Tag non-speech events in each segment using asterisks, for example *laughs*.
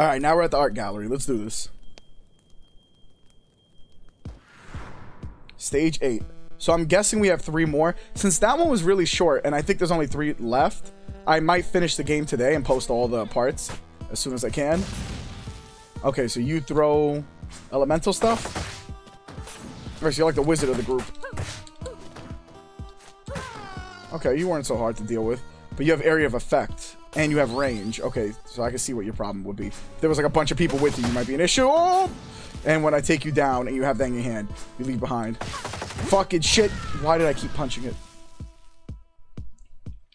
All right, now we're at the art gallery. Let's do this. Stage 8. So I'm guessing we have three more. Since that one was really short, and I think there's only three left, I might finish the game today and post all the parts as soon as I can. Okay, so you throw elemental stuff? Or so you're like the wizard of the group. Okay, you weren't so hard to deal with. But you have area of effect. And you have range. Okay, so I can see what your problem would be. If there was like a bunch of people with you, you might be an issue. Oh! And when I take you down and you have that in your hand, you leave behind. Fucking shit. Why did I keep punching it?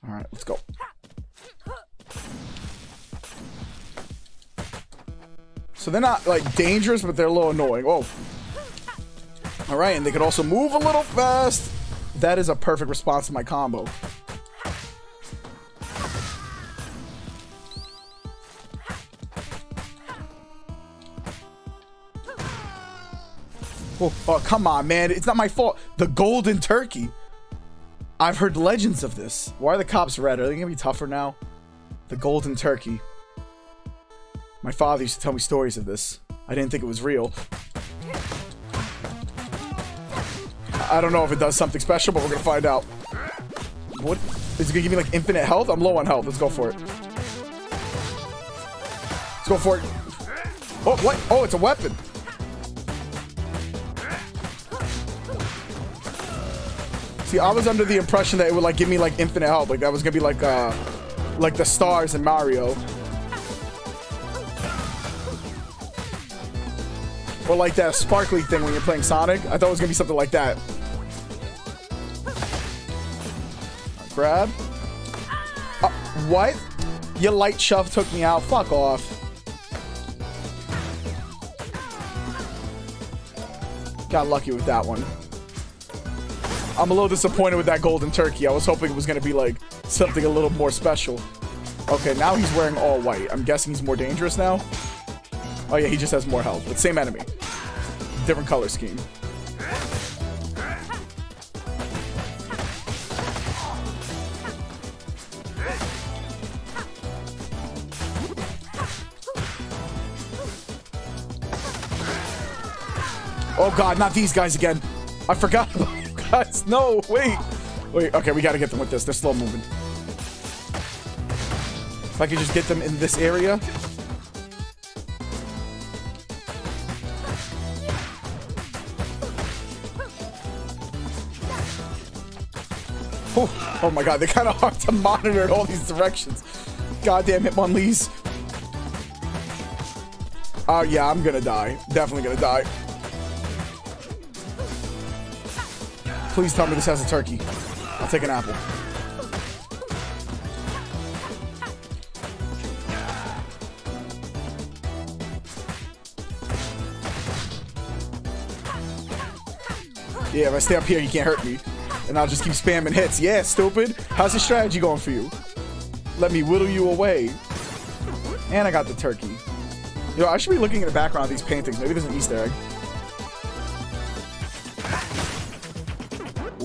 Alright, let's go. So they're not, like, dangerous, but they're a little annoying. Oh. Alright, and they could also move a little fast. That is a perfect response to my combo. Oh, oh, come on, man. It's not my fault. The golden turkey. I've heard legends of this. Why are the cops red? Are they to be tougher now? The golden turkey. My father used to tell me stories of this. I didn't think it was real. I don't know if it does something special, but we're to find out. What? Is it to give me, like, infinite health? I'm low on health. Let's go for it. Let's go for it. Oh, what? Oh, it's a weapon. See, I was under the impression that it would like give me like infinite health. Like that was gonna be like uh like the stars in Mario. Or like that sparkly thing when you're playing Sonic. I thought it was gonna be something like that. Grab. Uh, what? Your light shove took me out. Fuck off. Got lucky with that one. I'm a little disappointed with that golden turkey. I was hoping it was going to be like something a little more special. Okay, now he's wearing all white. I'm guessing he's more dangerous now. Oh yeah, he just has more health, but same enemy. Different color scheme. Oh god, not these guys again. I forgot guys. No, wait. Wait, okay, we gotta get them with this. They're slow moving. If I could just get them in this area. Oh, oh my god, they're kind of hard to monitor in all these directions. Goddamn Hitmonlees. Oh uh, yeah, I'm gonna die. Definitely gonna die. Please tell me this has a turkey. I'll take an apple. Yeah, if I stay up here, you can't hurt me. And I'll just keep spamming hits. Yeah, stupid. How's the strategy going for you? Let me whittle you away. And I got the turkey. Yo, I should be looking at the background of these paintings. Maybe there's an Easter egg.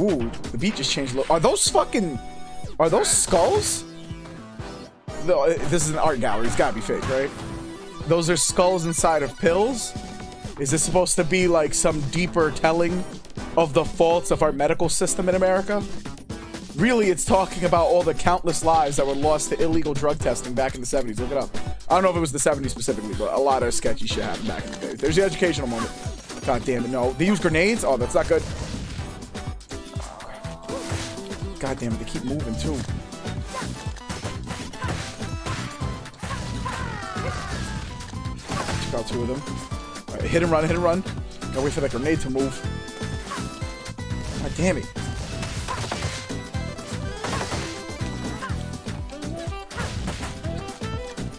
Ooh, the beat just changed. Are those fucking... Are those skulls? No, uh, this is an art gallery. It's gotta be fake, right? Those are skulls inside of pills? Is this supposed to be like some deeper telling of the faults of our medical system in America? Really, it's talking about all the countless lives that were lost to illegal drug testing back in the 70s. Look it up. I don't know if it was the 70s specifically, but a lot of sketchy shit happened back in the day. There's the educational moment. God damn it, no. They use grenades? Oh, that's not good. God damn it, they keep moving too. Took out two of them. Hit and run, hit and run. Gotta wait for that grenade to move. God damn it.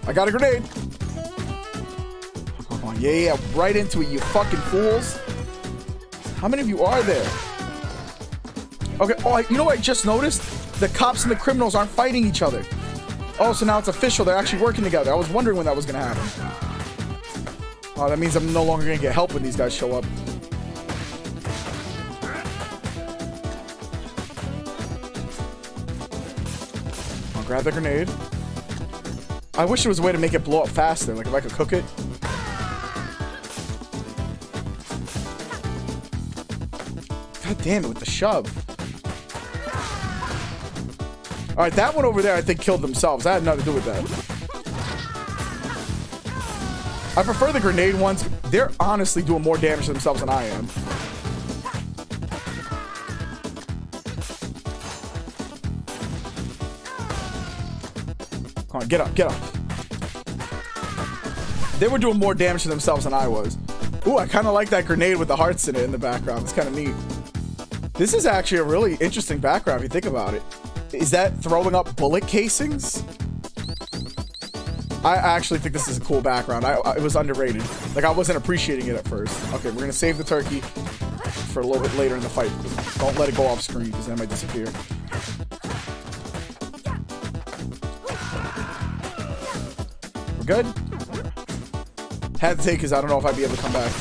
I got a grenade. Oh, yeah, yeah, right into it, you fucking fools. How many of you are there? Okay, oh, you know what I just noticed? The cops and the criminals aren't fighting each other. Oh, so now it's official. They're actually working together. I was wondering when that was going to happen. Oh, that means I'm no longer going to get help when these guys show up. I'll grab the grenade. I wish there was a way to make it blow up faster. Like if I could cook it. God damn it with the shove. All right, that one over there I think killed themselves. I had nothing to do with that. I prefer the grenade ones. They're honestly doing more damage to themselves than I am. Come on, get up, get up. They were doing more damage to themselves than I was. Ooh, I kind of like that grenade with the hearts in it in the background. It's kind of neat. This is actually a really interesting background if you think about it. Is that throwing up bullet casings? I actually think this is a cool background. I, I, it was underrated. Like, I wasn't appreciating it at first. Okay, we're to save the turkey for a little bit later in the fight. Don't let it go off screen because then it might disappear. We're good? Had to take because I don't know if I'd be able to come back.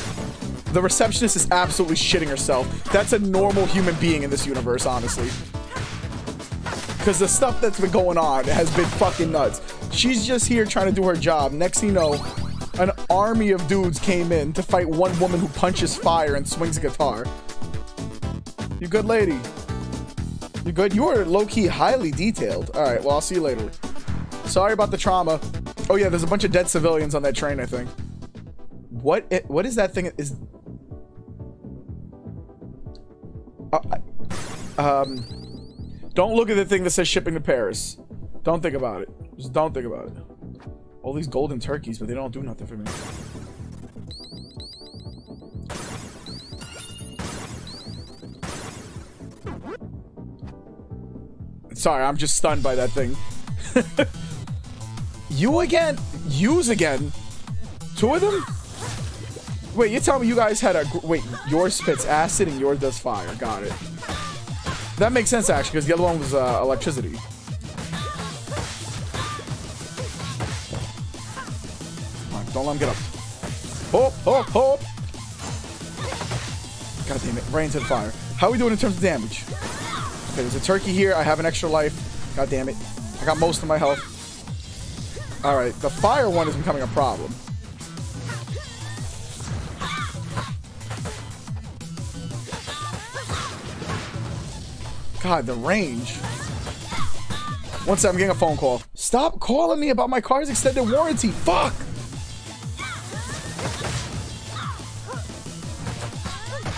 The receptionist is absolutely shitting herself. That's a normal human being in this universe, honestly. Because the stuff that's been going on has been fucking nuts. She's just here trying to do her job. Next thing you know, an army of dudes came in to fight one woman who punches fire and swings a guitar. You good lady? You good? You are low-key highly detailed. All right, well, I'll see you later. Sorry about the trauma. Oh, yeah, there's a bunch of dead civilians on that train, I think. What? It, what is that thing? Is uh, um, don't look at the thing that says shipping to Paris. Don't think about it. Just don't think about it. All these golden turkeys, but they don't do nothing for me. Sorry, I'm just stunned by that thing. *laughs* you again? Use again? Two of them? Wait, you tell me you guys had a... Wait, yours spits acid and yours does fire. Got it. That makes sense, actually, because the other one was uh, electricity. don't let him get up. Hop, hop, hop. God damn it. Right into the fire. How are we doing in terms of damage? Okay, there's a turkey here. I have an extra life. God damn it. I got most of my health. Alright, the fire one is becoming a problem. God, the range. One second, I'm getting a phone call. Stop calling me about my car's extended warranty. Fuck!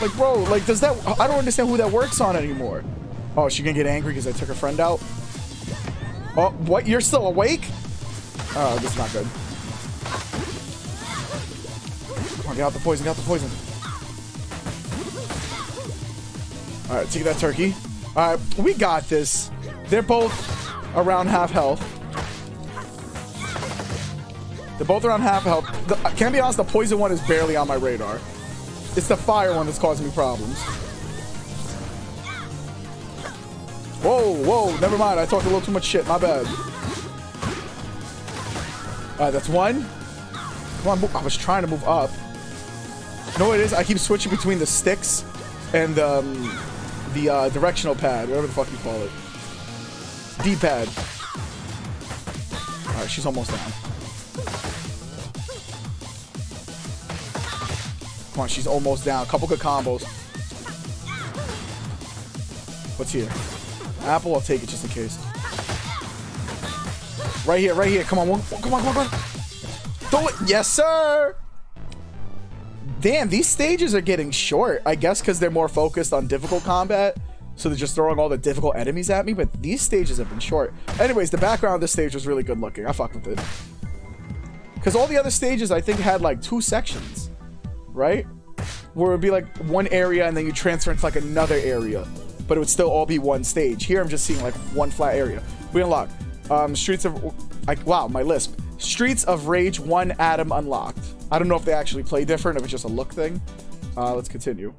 Like, bro, like, does that... I don't understand who that works on anymore. Oh, she gonna get angry because I took her friend out? Oh, what? You're still awake? Oh, this is not good. Come on, get out the poison, get out the poison. Alright, take that turkey. Alright, we got this. They're both around half health. They're both around half health. The, can I be honest, the poison one is barely on my radar. It's the fire one that's causing me problems. Whoa, whoa, never mind. I talked a little too much shit. My bad. Alright, that's one. Come on, move. I was trying to move up. You know what it is? I keep switching between the sticks and um, the uh, directional pad, whatever the fuck you call it. D-pad. Alright, she's almost down. Come on, she's almost down. A couple good combos. What's here? Apple, I'll take it just in case. Right here, right here. Come on, come on, come on, come on. It. Yes, sir. Damn, these stages are getting short. I guess because they're more focused on difficult combat. So they're just throwing all the difficult enemies at me. But these stages have been short. Anyways, the background of this stage was really good looking. I fucked with it. Because all the other stages, I think, had like two sections. Right? Where it would be like one area and then you transfer into like another area. But it would still all be one stage. Here, I'm just seeing like one flat area. We unlock. Um, Streets of... Like, wow, my lisp. Streets of Rage 1 Adam unlocked. I don't know if they actually play different, if it's just a look thing. Uh, let's continue.